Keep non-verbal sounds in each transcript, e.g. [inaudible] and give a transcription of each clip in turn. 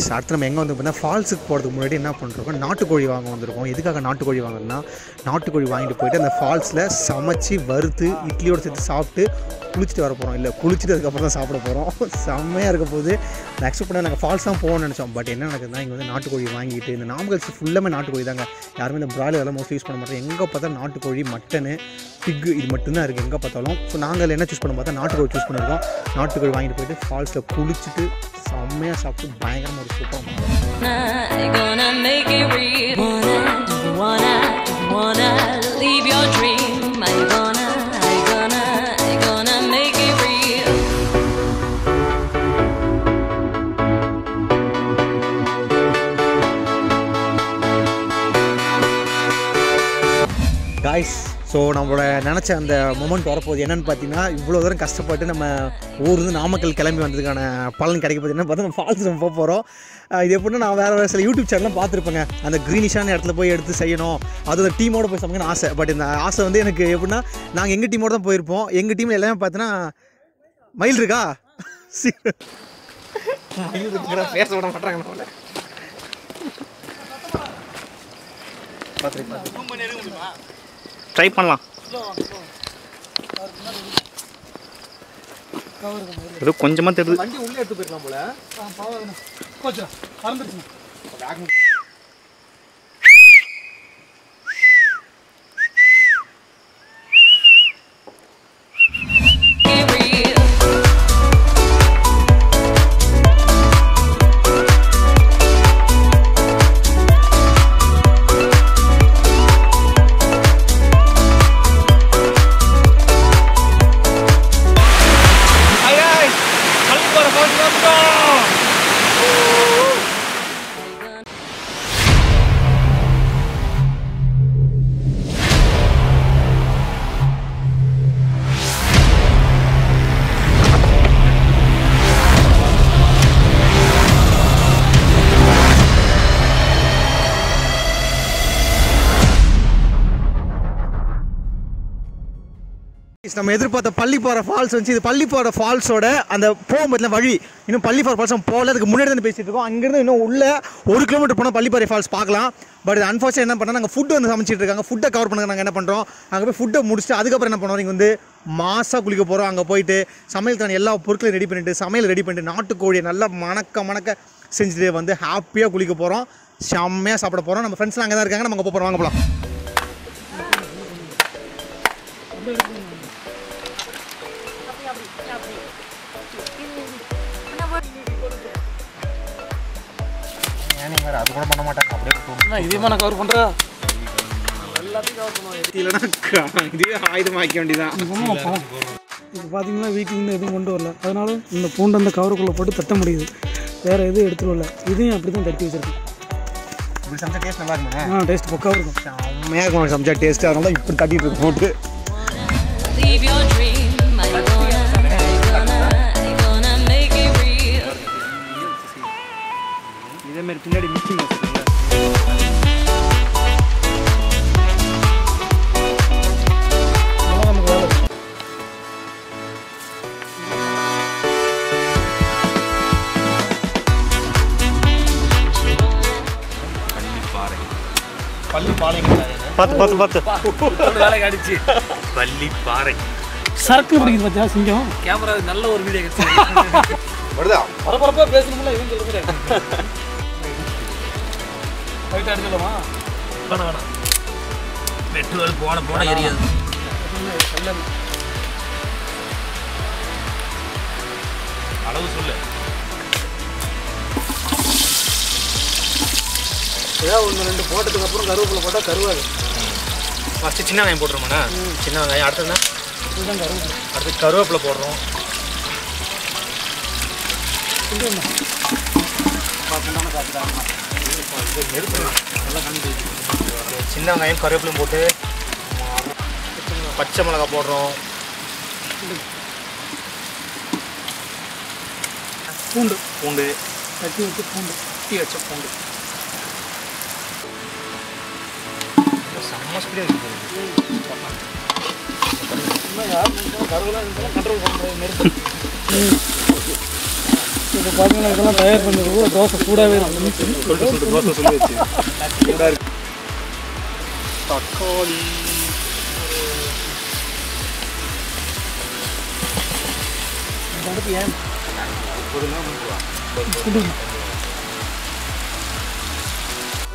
Guys அடுத்து நம்ம எங்கே வந்து பார்த்தீங்கன்னா ஃபால்ஸுக்கு போகிறதுக்கு முன்னாடி என்ன பண்ணுறோம் நாட்டுக்கோழி வாங்க வந்திருக்கோம். எதுக்காக நாட்டுக்கோழி வாங்குறதுனா நாட்டுக்கோழி வாங்கிட்டு போயிட்டு அந்த ஃபால்ஸில் சமைச்சு வறுத்து இட்லியோடு சேர்த்து சாப்பிட்டு குளிச்சுட்டு வர போகிறோம் இல்லை குளிச்சுட்டு அதுக்கப்புறம் தான் சாப்பிட போகிறோம் [laughs] செம்மையாக இருக்க போது நான் எக்ஸ்பெக்ட் பண்ண நாங்கள் ஃபால்ஸ் தான் போகணும்னு நினச்சோம். பட் என்ன நடக்குதுன்னா இங்கே வந்து நாட்டுக்கோழி வாங்கிட்டு இந்த நாமக்கல் ஃபுல்லாமே நாட்டுக்கோழி தாங்க. யாருமே இந்த பிராய்லர் எல்லாம் மோஸ்ட்லி யூஸ் பண்ண மாட்டோம் எங்கே பார்த்தா நாட்டுக்கோழி மட்டனு பிக்கு இது மட்டும்தான் இருக்குது எங்கே பார்த்தாலும். ஸோ நாங்கள் என்ன சூஸ் பண்ண பார்த்தா நாட்டுக்கோழி சூஸ் பண்ணியிருக்கோம் நாட்டுக்கோழி வாங்கிட்டு போயிட்டு ஃபால்ஸில் குளிச்சுட்டு செம்மையாக சாப்பிட்டு பயங்கரமாக ஒரு சூப்பராக I ஸோ நம்மளோட நினச்ச அந்த மொமெண்ட் வரப்போகுது என்னென்னு பார்த்தீங்கன்னா இவ்வளோ தூரம் கஷ்டப்பட்டு நம்ம ஊர்லேருந்து நாமக்கல் கிளம்பி வந்ததுக்கான பலன் கிடைக்க போகுது. என்ன பார்த்தா நம்ம ஃபால்ஸ் நம்ம போக போகிறோம் இது எப்படின்னா நான் வேறு வேறு சில யூடியூப் சேனல்லாம் பார்த்துருப்பேங்க. அந்த க்ரீனிஷான இடத்துல போய் எடுத்து செய்யணும். அது அந்த டீமோட போய் சமைக்கணும்னு ஆசை. பட் இந்த ஆசை வந்து எனக்கு எப்படின்னா நாங்கள் எங்கள் டீமோட தான் போயிருப்போம். எங்கள் டீமில் எல்லாமே பார்த்தீங்கன்னா மயில் இருக்கா? சீ. மயில் இருக்குடா, பேச விட மாட்டாங்க நம்மள. ட்ரை பண்ணலாம். ஏதோ கொஞ்சமாக தெரியுது. வண்டி உள்ளே எடுத்து போயிருக்கலாம் போல. நம்ம எதிர்பார்த்த பள்ளிப்பாறை ஃபால்ஸ் வந்துச்சு இது பள்ளி ஃபால்ஸோட அந்த போகும்போதுல வழி இன்னும் பள்ளிப்பாறை போகிற ஃபால்ஸ் போகல. அதுக்கு முன்னாடி தான் பேசிட்டு இருக்கோம். அங்கேருந்து இன்னும் உள்ள ஒரு கிலோமீட்டர் போனால் பள்ளிப்பாறை ஃபால்ஸ் பார்க்கலாம். பட் அன்ஃபார்ச்சுனேட் என்ன பண்ணால் நாங்கள் ஃபுட்டு வந்து சமைச்சிட்டு இருக்காங்க. ஃபுட்டை கவர் பண்ணுங்க நாங்கள் என்ன பண்ணுறோம் அங்கே போய் ஃபுட்டை முடிச்சுட்டு அதுக்கப்புறம் என்ன பண்ணுறோம் இங்கே வந்து மாசாக குளிக்க போகிறோம் அங்கே போயிட்டு சமையல்தான எல்லா பொருட்களையும் ரெடி பண்ணிட்டு சமையல் ரெடி பண்ணிட்டு நாட்டுக்கோழியை நல்லா மணக்க மணக்க செஞ்சுட்டு வந்து ஹாப்பியாக குளிக்க போகிறோம் செம்மையாக சாப்பிட போகிறோம் நம்ம ஃப்ரெண்ட்ஸ்லாம் அங்கே தான் இருக்காங்க. நம்ம அங்கே போகிறோம் வாங்க போகலாம் அது கூட பண்ண மாட்டாங்க? அப்படியே இதே நான் கவர் பண்ணுறா ஆயுதமாக்க வேண்டியதான் இப்போ பார்த்தீங்கன்னா இன்னும் எதுவும் கொண்டு வரல. அதனால இந்த பூண்டு அந்த கவருக்குள்ளே போட்டு தட்ட முடியுது. வேறு எதுவும் எடுத்துட்டு வரல. இதையும் அப்படி தான் தட்டி வச்சிருக்கேன். சமைச்சா டேஸ்ட் நல்லா இருக்குங்க ஆ டேஸ்ட் பக்காவாக இருக்கும். செம்மையாக இருக்கும். சமைச்சா டேஸ்ட் அதனால தான் இப்படி தட்டிட்டு இருக்கு போட்டு பார்த்து பார்த்து பார்த்து. வேலைக்கு அடிச்சு பள்ளி பாறை. சரக்கு பிடிக்குது பார்த்தியா சிங்கம்? கேமரா நல்ல ஒரு வீடியோ கிடைச்சு பரபரப்பா பேசணும்ல இவங்க சொல்ல முடியாது ரைட் அடிச்சலாமா வேணாம் வேணாம். பெட்ரோல் போன போன எரியாது அளவு சொல்லு. ஏதாவது ஒன்று ரெண்டு போட்டதுக்கு அப்புறம் கருவேப்பிலை போட்டால் கருவாது ஃபஸ்ட்டு சின்ன வெங்காயம் போட்டுருமாண்ணா சின்ன வெங்காயம் அடுத்ததுண்ணா அடுத்து கருவேப்பிலை போடுறோம். சின்ன வெங்காயம் கருவேப்பிலையும் போட்டு பச்சை மிளகா போடுறோம். பூண்டு. பூண்டு தட்டி வச்சு பூண்டு. டீ வச்ச பூண்டு. செம்ம ஸ்பீடாக இருக்குது இன்னும் கண்ட்ரோல் இப்போ பார்த்தீங்கன்னா இதெல்லாம் தயார் பண்ணுறது தோசை சூடாகவே தோசை சொல்லி தக்காளி இந்த ஏன்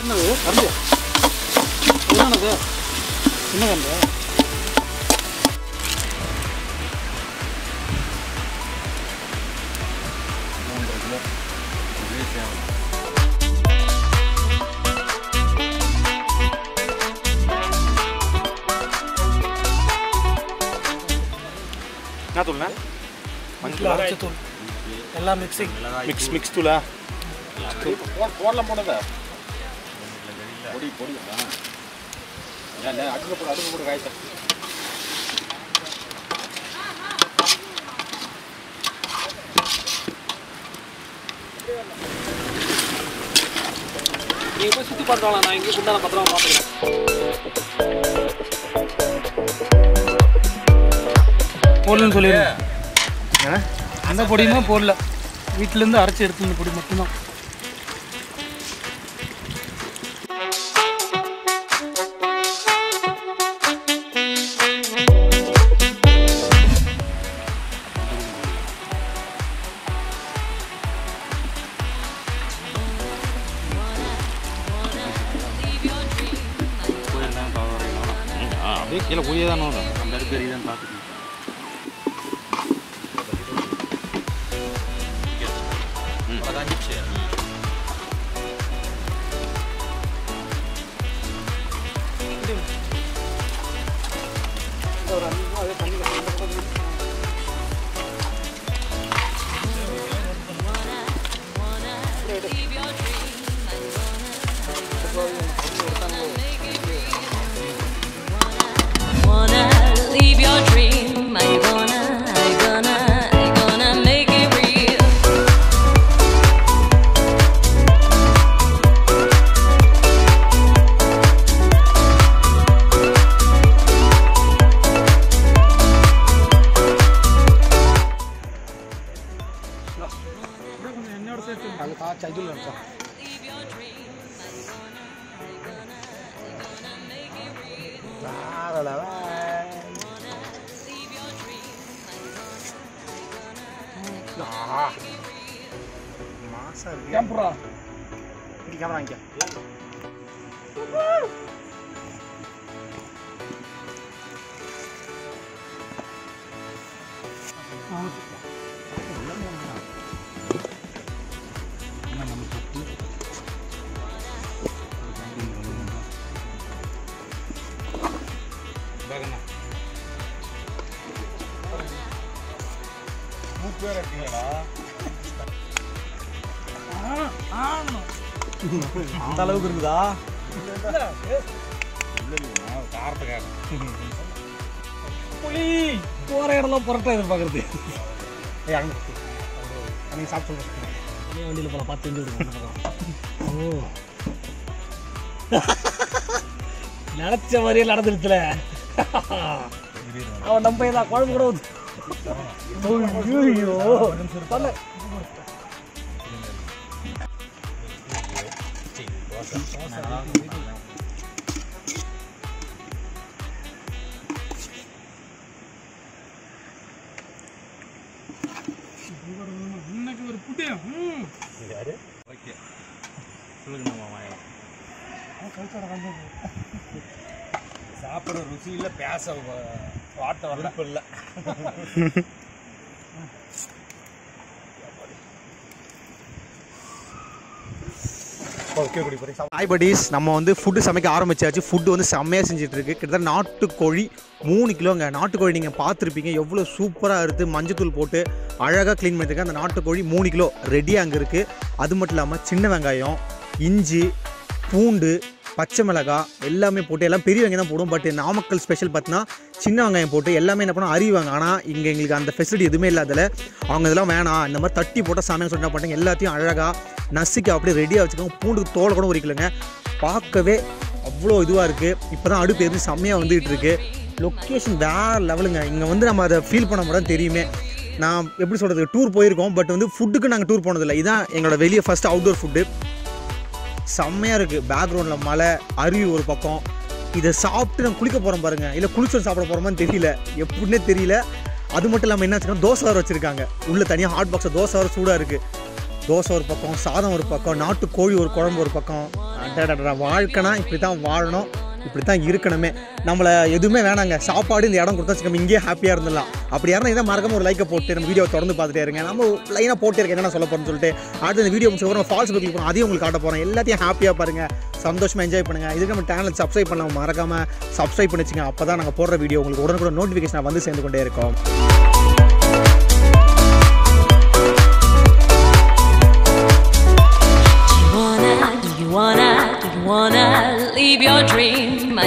என்னது என்ன தூள்ண்ணா? மஞ்சள் அரைச்சத்தூள் எல்லாம் மிக்சிங் மிக்ஸ் மிக்ஸ் தூளா? போடலாம் போடுங்க பொடி பொடி. அடுக்க போடு அடுக்க போடு காய்ச்சல் நீங்கள் போய் சுற்றி பார்க்கலாம் நான் இங்கே குண்டான பத்திரமா பார்த்துக்கிறேன். போடலன்னு சொல்லிடுறேன் அந்த பொடியுமே? போடல. வீட்டிலேருந்து அரைச்சி எடுத்து இந்த பொடி மட்டும்தான். அப்படியே கீழே போயே தான் வரும் அந்த அடுப்பு எரியுதான்னு பார்த்துக்கணும் Wanna வேற. ஆஹா. மாசா இருக்கு கேம்புரா இங்க கேமரா இங்க அந்த அளவுக்கு இருக்குதா? புளி போகிற இடம்லாம் புரட்டா எதிர்பார்க்குறது அன்னைக்கு சாப்பிட்டு அதே வண்டியில் போல பார்த்து செஞ்சு ஓ. நினச்ச மாதிரியே நடந்துருச்சுல. அவன் நம்ம குழம்பு கூட 어이구요 냄새를 빨래 ಯಾರು ಓಕೆ ಸುಳ್ಳು ಮಾವ ಯಾರು ಕಳ್ಸಾರ இல்லை பேச வாட்ட வரப்பு இல்லை. Hi buddies. நம்ம வந்து ஃபுட்டு சமைக்க ஆரம்பிச்சாச்சு. ஃபுட்டு வந்து செம்மையாக செஞ்சுட்டு இருக்கு கிட்டத்தட்ட நாட்டுக்கோழி மூணு கிலோங்க. நாட்டுக்கோழி நீங்கள் பார்த்துருப்பீங்க. எவ்வளோ சூப்பராக இருக்குது மஞ்சத்தூள் போட்டு அழகாக க்ளீன் பண்ணியிருக்கேன் அந்த நாட்டுக்கோழி மூணு கிலோ ரெடியாக அங்கே இருக்குது அது மட்டும் இல்லாமல் சின்ன வெங்காயம் இஞ்சி பூண்டு பச்சை மிளகாய் எல்லாமே போட்டு எல்லாம் பெரிய வெங்காயம் தான் போடும் பட் நாமக்கல் ஸ்பெஷல் பார்த்தீங்கன்னா சின்ன வெங்காயம் போட்டு எல்லாமே என்ன பண்ணோம் அறிவாங்க ஆனால் இங்கே எங்களுக்கு அந்த ஃபெசிலிட்டி எதுவுமே இல்லாதல அவங்க இதெல்லாம் வேணாம். இந்த மாதிரி தட்டி போட்டால் சாமியாக சொன்னால் என்ன எல்லாத்தையும் அழகாக நசுக்கி அப்படியே ரெடியாக வச்சுக்கோங்க. பூண்டுக்கு தோலை கூட உரிக்கலைங்க. பார்க்கவே அவ்வளோ இதுவாக இருக்குது இப்போ தான் அடுப்பு எதுவும் செம்மையாக வந்துகிட்டு இருக்குது லொக்கேஷன் வேறு லெவலுங்க இங்கே வந்து நம்ம அதை ஃபீல் பண்ண மட்டும் தெரியுமே. நான் எப்படி சொல்கிறது டூர் போயிருக்கோம். பட் வந்து ஃபுட்டுக்கு நாங்கள் டூர் போனதில்லை. இதான் எங்களோட வெளியே ஃபஸ்ட்டு அவுட்டோர் ஃபுட்டு செம்மையாக இருக்குது பேக்ரவுண்டில் மலை அருவி ஒரு பக்கம். இதை சாப்பிட்டு நான் குளிக்க போகிறோம் பாருங்கள் இல்லை குளிச்சோம் சாப்பிட போகிறோமான்னு தெரியல. எப்படின்னே தெரியல. அது மட்டும் இல்லாமல் என்ன வச்சுக்கோங்க தோசை வர வச்சுருக்காங்க. உள்ளே தனியாக ஹாட் பாக்ஸில் தோசை வர சூடாக இருக்குது தோசை ஒரு பக்கம் சாதம் ஒரு பக்கம் நாட்டு கோழி ஒரு குழம்பு ஒரு பக்கம். அடடடடா வாழ்க்கைனா இப்படி தான் வாழணும். இப்படி தான் இருக்கணுமே. நம்மளை எதுவுமே வேணாங்க. சாப்பாடு இந்த இடம் கொடுத்தா வச்சுக்கோங்க இங்கேயே ஹாப்பியாக இருந்துடலாம். அப்படி யாரும் இதை மறக்காம ஒரு லைக்கை போட்டு நம்ம வீடியோ தொடர்ந்து பார்த்துட்டே இருங்க. நம்ம லைனாக போட்டு இருக்கேன் என்ன சொல்ல போகிறோம்னு சொல்லிட்டு அடுத்து இந்த வீடியோ முடிச்ச ஃபால்ஸ் புக் போகிறோம் அதையும் உங்களுக்கு காட்ட போகிறோம் எல்லாத்தையும் ஹாப்பியாக பாருங்கள் சந்தோஷமாக என்ஜாய் பண்ணுங்கள் இதுக்கு நம்ம சேனல் சப்ஸ்கிரைப் பண்ணலாம் மறக்காமல் சப்ஸ்கிரைப் பண்ணி வச்சுங்க அப்போ தான் நாங்கள் போடுற வீடியோ உங்களுக்கு உடனுக்குடன் நோட்டிஃபிகேஷன் வந்து சேர்ந்து கொண்டே இருக்கோம். Wanna, do you wanna, do you wanna leave your dream?